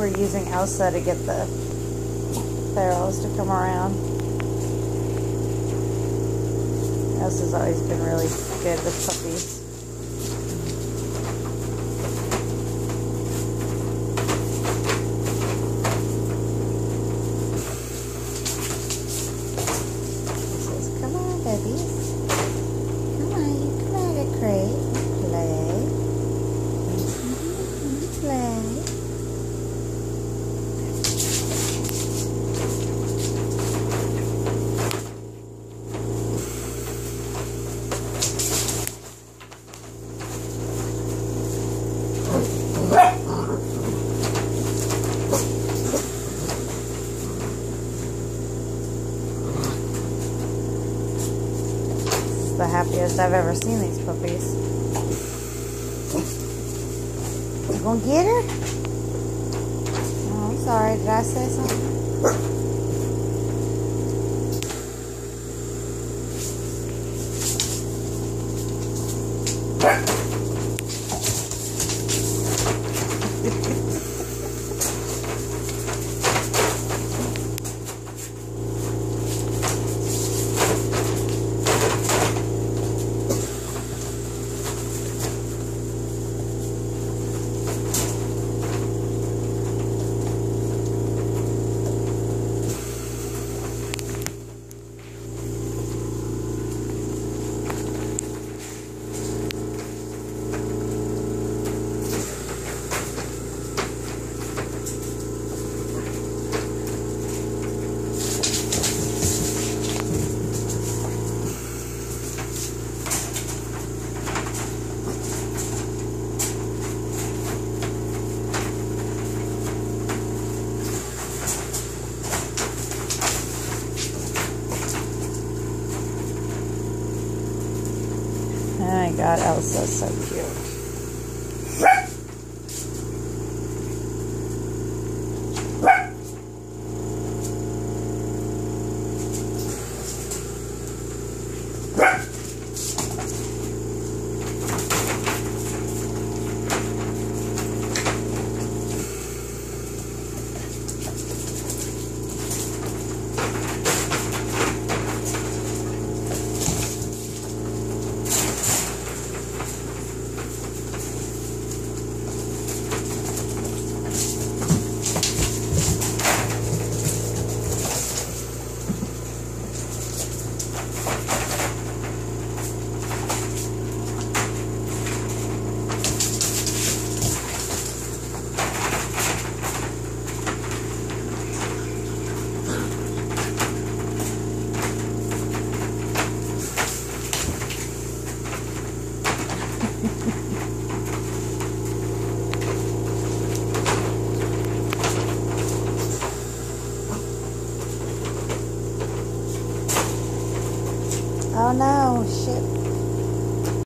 we're using Elsa to get the ferals to come around. Elsa's always been really good with puppies. The happiest I've ever seen these puppies. You gonna get her? Oh, I'm sorry. Did I say something? Oh my god, Elsa's so cute. Oh no, shit.